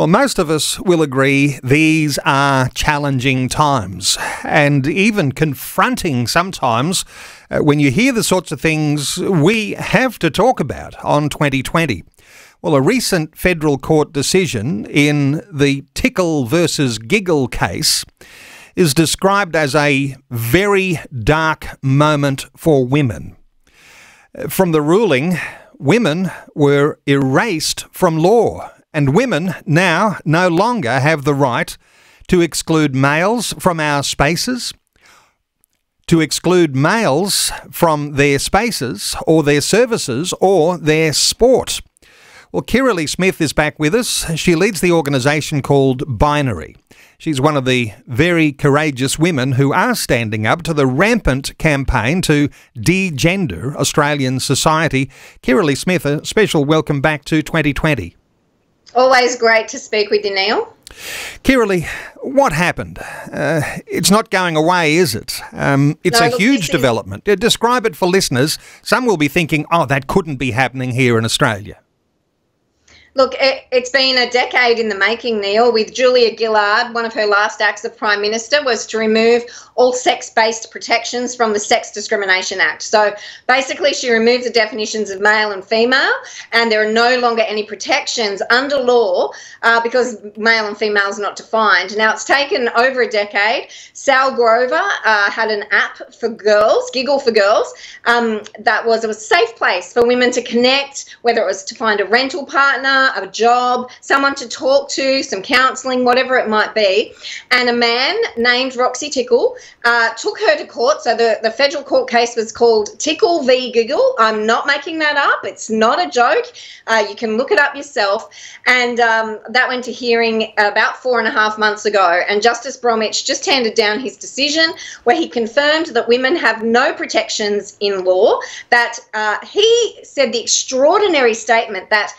Well, most of us will agree these are challenging times and even confronting sometimes uh, when you hear the sorts of things we have to talk about on 2020. Well, a recent federal court decision in the Tickle versus Giggle case is described as a very dark moment for women. From the ruling, women were erased from law and women now no longer have the right to exclude males from our spaces, to exclude males from their spaces or their services or their sport. Well, Kirralie Smith is back with us. She leads the organisation called Binary. She's one of the very courageous women who are standing up to the rampant campaign to degender Australian society. Kirralie Smith, a special welcome back to 2020. Always great to speak with you, Neil. Kirralie, what happened? Uh, it's not going away, is it? Um, it's no, a look, huge development. Describe it for listeners. Some will be thinking, oh, that couldn't be happening here in Australia. Look, it, has been a decade in the making, Neil, with Julia Gillard. One of her last acts of Prime Minister was to remove all sex based protections from the Sex Discrimination Act. So basically, she removed the definitions of male and female, and there are no longer any protections under law uh, because male and female is not defined. Now, it's taken over a decade. Sal Grover uh, had an app for girls, Giggle for Girls, um, that was a safe place for women to connect, whether it was to find a rental partner a job, someone to talk to, some counselling, whatever it might be. And a man named Roxy Tickle uh, took her to court. So the, the federal court case was called Tickle v. Giggle. I'm not making that up. It's not a joke. Uh, you can look it up yourself. And um, that went to hearing about four and a half months ago. And Justice Bromwich just handed down his decision where he confirmed that women have no protections in law, that uh, he said the extraordinary statement that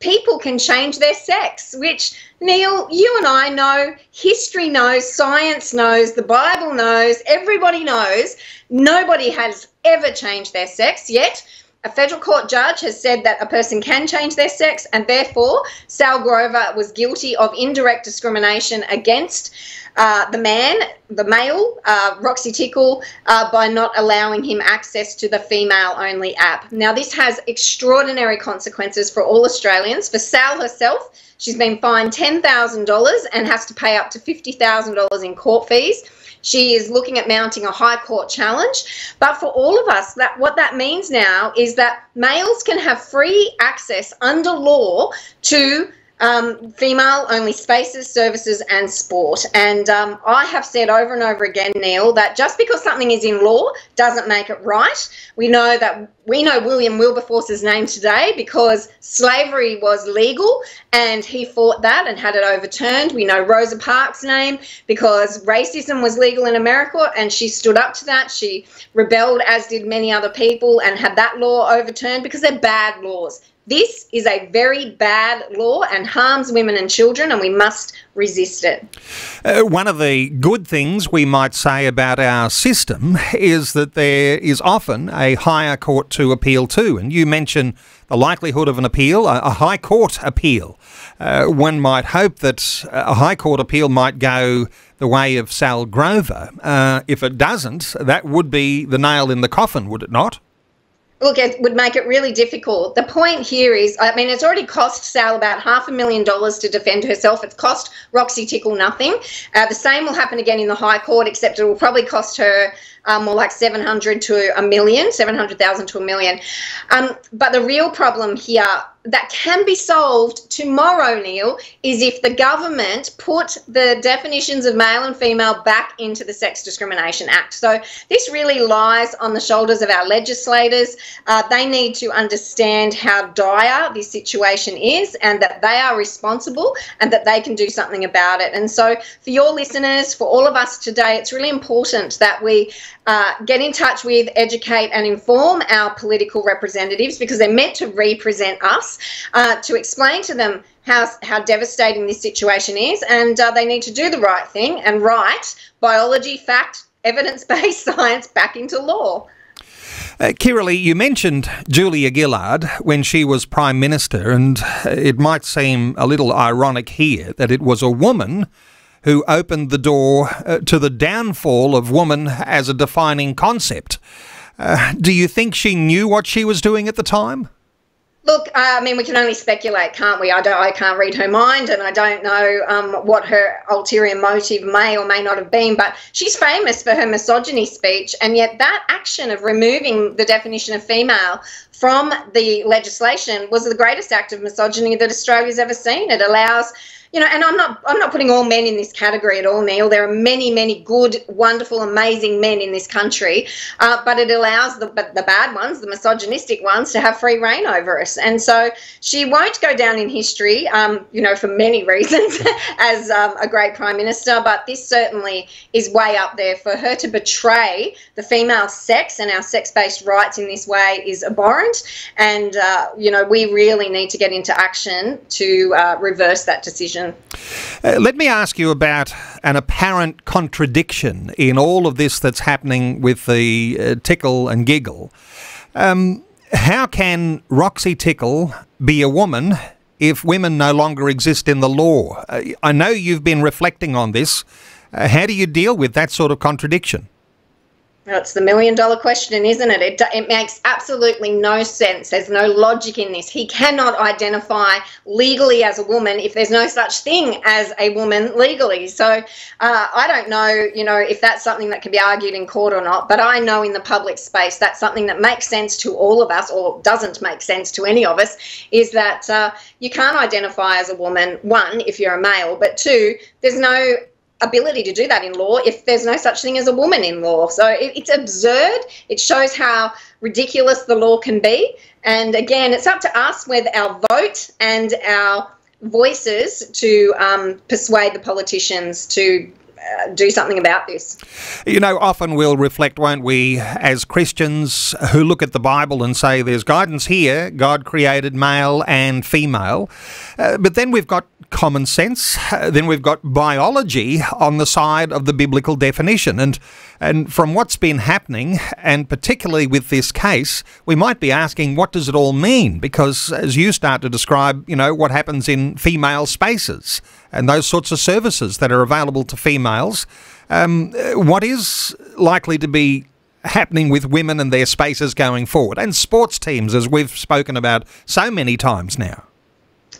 people can change their sex, which Neil, you and I know, history knows, science knows, the Bible knows, everybody knows. Nobody has ever changed their sex yet. A federal court judge has said that a person can change their sex, and therefore Sal Grover was guilty of indirect discrimination against uh, the man, the male, uh, Roxy Tickle, uh, by not allowing him access to the female only app. Now, this has extraordinary consequences for all Australians. For Sal herself, she's been fined $10,000 and has to pay up to $50,000 in court fees. She is looking at mounting a high court challenge. But for all of us, that what that means now is that males can have free access under law to um, female only spaces, services, and sport. And um, I have said over and over again, Neil, that just because something is in law doesn't make it right. We know that we know William Wilberforce's name today because slavery was legal and he fought that and had it overturned. We know Rosa Parks' name because racism was legal in America and she stood up to that. She rebelled, as did many other people, and had that law overturned because they're bad laws. This is a very bad law and harms women and children, and we must resist it. Uh, one of the good things we might say about our system is that there is often a higher court to appeal to, and you mention the likelihood of an appeal, a, high court appeal. Uh, one might hope that a high court appeal might go the way of Sal Grover. Uh, if it doesn't, that would be the nail in the coffin, would it not? Look, it would make it really difficult. The point here is, I mean, it's already cost Sal about half a million dollars to defend herself. It's cost Roxy Tickle nothing. Uh, the same will happen again in the High Court, except it will probably cost her um, more like 700 to a million, 700,000 to a million. Um, but the real problem here that can be solved tomorrow, Neil, is if the government put the definitions of male and female back into the Sex Discrimination Act. So this really lies on the shoulders of our legislators. Uh, they need to understand how dire this situation is and that they are responsible and that they can do something about it. And so for your listeners, for all of us today, it's really important that we uh, get in touch with, educate, and inform our political representatives because they're meant to represent us, uh, to explain to them how, how devastating this situation is, and uh, they need to do the right thing and write biology, fact, evidence based science back into law. Uh, Kirralie, you mentioned Julia Gillard when she was Prime Minister, and it might seem a little ironic here that it was a woman who opened the door uh, to the downfall of woman as a defining concept. Uh, do you think she knew what she was doing at the time? Look, I mean, we can only speculate, can't we? I don't, I can't read her mind, and I don't know um, what her ulterior motive may or may not have been. But she's famous for her misogyny speech, and yet that action of removing the definition of female from the legislation was the greatest act of misogyny that Australia's ever seen. It allows you know, and I'm not I'm not putting all men in this category at all, Neil. There are many, many good, wonderful, amazing men in this country, uh, but it allows the but the bad ones, the misogynistic ones, to have free reign over us. And so she won't go down in history, um, you know, for many reasons, as um, a great prime minister. But this certainly is way up there for her to betray the female sex and our sex-based rights in this way is abhorrent. And uh, you know, we really need to get into action to uh, reverse that decision. Uh, let me ask you about an apparent contradiction in all of this that's happening with the uh, tickle and giggle. Um, how can Roxy Tickle be a woman if women no longer exist in the law? Uh, I know you've been reflecting on this. Uh, how do you deal with that sort of contradiction? That's the million dollar question, isn't it? it? It makes absolutely no sense. There's no logic in this. He cannot identify legally as a woman if there's no such thing as a woman legally. So uh, I don't know, you know, if that's something that can be argued in court or not. But I know in the public space that's something that makes sense to all of us, or doesn't make sense to any of us, is that uh, you can't identify as a woman. One, if you're a male, but two, there's no ability to do that in law if there's no such thing as a woman in law. So it, it's absurd. It shows how ridiculous the law can be. And again, it's up to us with our vote and our voices to um, persuade the politicians to do something about this. You know, often we'll reflect, won't we, as Christians who look at the Bible and say there's guidance here, God created male and female. Uh, but then we've got common sense. Then we've got biology on the side of the biblical definition. And, and from what's been happening, and particularly with this case, we might be asking, what does it all mean? Because as you start to describe, you know, what happens in female spaces and those sorts of services that are available to females, um, what is likely to be happening with women and their spaces going forward, and sports teams, as we've spoken about so many times now?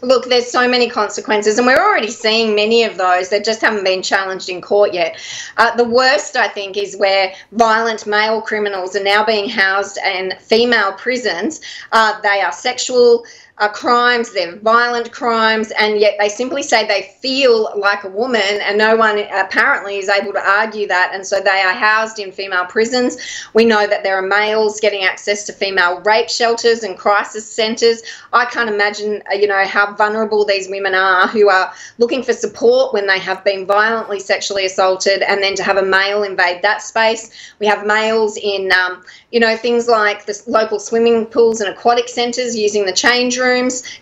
Look, there's so many consequences, and we're already seeing many of those that just haven't been challenged in court yet. Uh, the worst, I think, is where violent male criminals are now being housed in female prisons. Uh, they are sexual uh, crimes, they're violent crimes, and yet they simply say they feel like a woman, and no one apparently is able to argue that. And so they are housed in female prisons. We know that there are males getting access to female rape shelters and crisis centres. I can't imagine, uh, you know, how vulnerable these women are who are looking for support when they have been violently sexually assaulted, and then to have a male invade that space. We have males in, um, you know, things like the local swimming pools and aquatic centres using the change room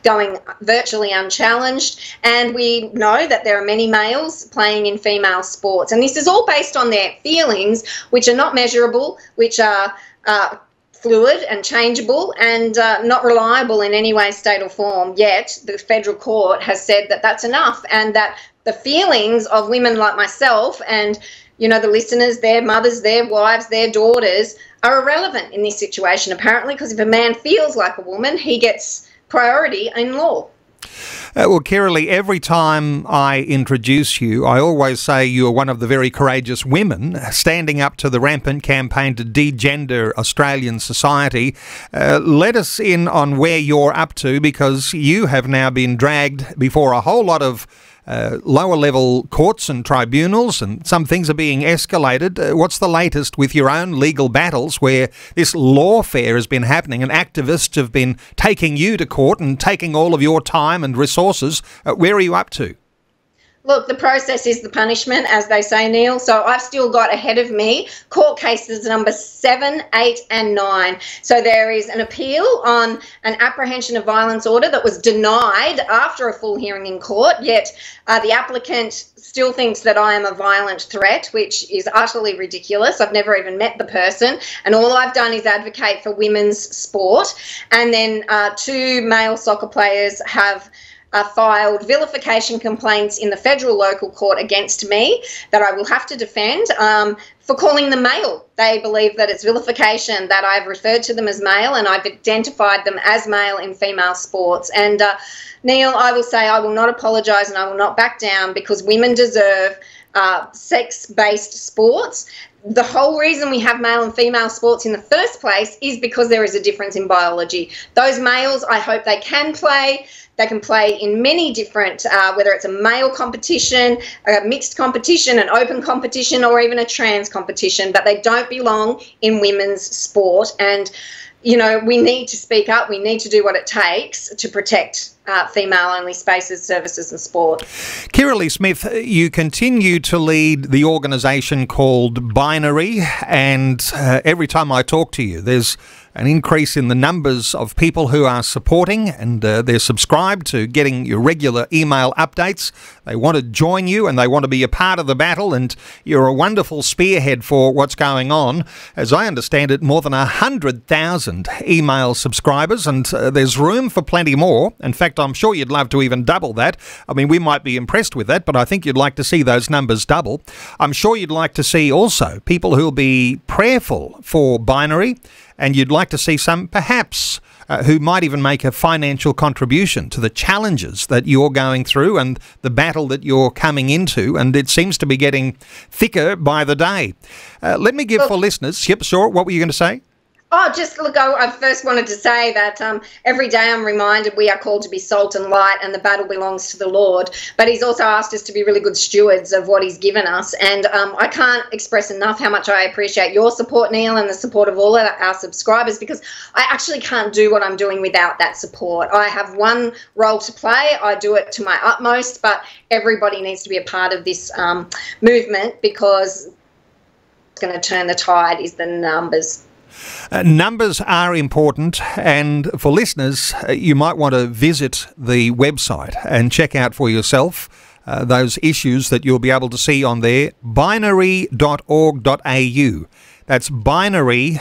going virtually unchallenged. And we know that there are many males playing in female sports. And this is all based on their feelings, which are not measurable, which are uh, fluid and changeable and uh, not reliable in any way, state, or form. Yet the federal court has said that that's enough and that the feelings of women like myself and you know the listeners their mothers their wives their daughters are irrelevant in this situation apparently because if a man feels like a woman he gets priority in law. Uh, well, Kirralie, every time I introduce you, I always say you are one of the very courageous women standing up to the rampant campaign to degender Australian society. Uh, let us in on where you're up to because you have now been dragged before a whole lot of uh, lower level courts and tribunals, and some things are being escalated. Uh, what's the latest with your own legal battles where this lawfare has been happening and activists have been taking you to court and taking all of your time and resources? Uh, where are you up to? Look, the process is the punishment, as they say, Neil. So I've still got ahead of me court cases number seven, eight, and nine. So there is an appeal on an apprehension of violence order that was denied after a full hearing in court, yet uh, the applicant still thinks that I am a violent threat, which is utterly ridiculous. I've never even met the person, and all I've done is advocate for women's sport. And then uh, two male soccer players have uh, filed vilification complaints in the federal local court against me that I will have to defend um, for calling them male. They believe that it's vilification that I've referred to them as male and I've identified them as male in female sports. And uh, Neil, I will say I will not apologise and I will not back down because women deserve. Uh, sex based sports the whole reason we have male and female sports in the first place is because there is a difference in biology. Those males, I hope they can play. They can play in many different, uh, whether it's a male competition, a mixed competition, an open competition, or even a trans competition, but they don't belong in women's sport. And, you know, we need to speak up. We need to do what it takes to protect uh, female only spaces, services, and sport. Kirralie Smith, you continue to lead the organisation called Binary, and uh, every time I talk to you, there's an increase in the numbers of people who are supporting and uh, they're subscribed to getting your regular email updates. They want to join you and they want to be a part of the battle, and you're a wonderful spearhead for what's going on. As I understand it, more than 100,000 email subscribers, and uh, there's room for plenty more. In fact, I'm sure you'd love to even double that. I mean, we might be impressed with that, but I think you'd like to see those numbers double. I'm sure you'd like to see also people who'll be prayerful for binary and you'd like to see some perhaps uh, who might even make a financial contribution to the challenges that you're going through and the battle that you're coming into. And it seems to be getting thicker by the day. Uh, let me give well, for listeners, yep, sure, what were you going to say? Oh, just look, I, I first wanted to say that um, every day I'm reminded we are called to be salt and light, and the battle belongs to the Lord. But He's also asked us to be really good stewards of what He's given us. And um, I can't express enough how much I appreciate your support, Neil, and the support of all of our subscribers because I actually can't do what I'm doing without that support. I have one role to play, I do it to my utmost, but everybody needs to be a part of this um, movement because it's going to turn the tide is the numbers. Uh, numbers are important, and for listeners, uh, you might want to visit the website and check out for yourself uh, those issues that you'll be able to see on there binary.org.au. That's binary.org.au.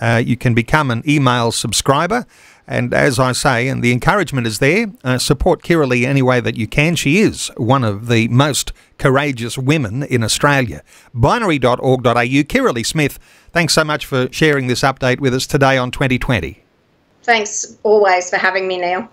Uh, you can become an email subscriber. And as I say, and the encouragement is there, uh, support Kirralie any way that you can. She is one of the most courageous women in Australia. Binary.org.au. Kirralie Smith, thanks so much for sharing this update with us today on 2020. Thanks always for having me, Neil.